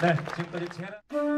네, 지금까지 제가...